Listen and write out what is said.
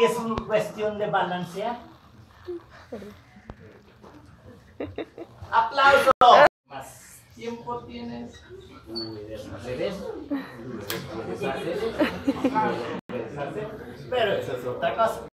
Es una cuestión de balancear. ¡Aplauso! Más tiempo tienes. Puedes hacer eso. Puedes hacer eso. Puedes hacer. Pero eso es otra cosa.